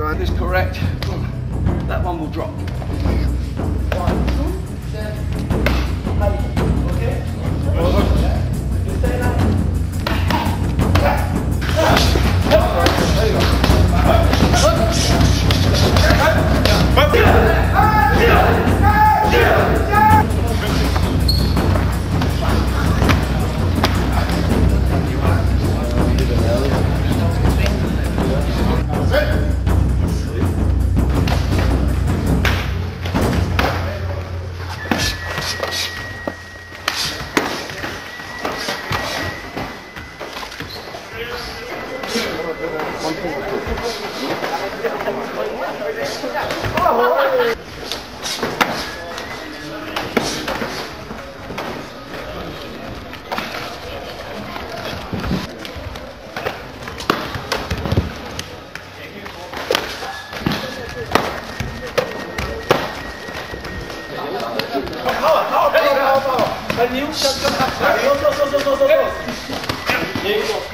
On. Is correct. That one will drop. New, come, come, come, come, go, go, go, go, go, go.